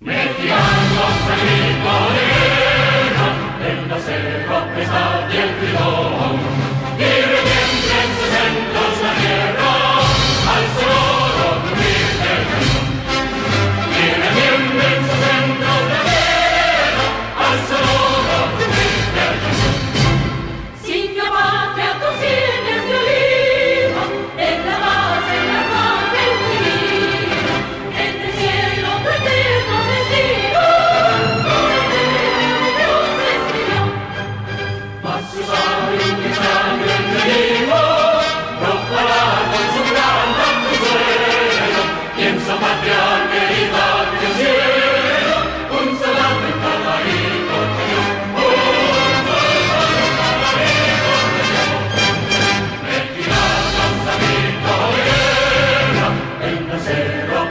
Mettiamo a salire in polena, nella serra pesata,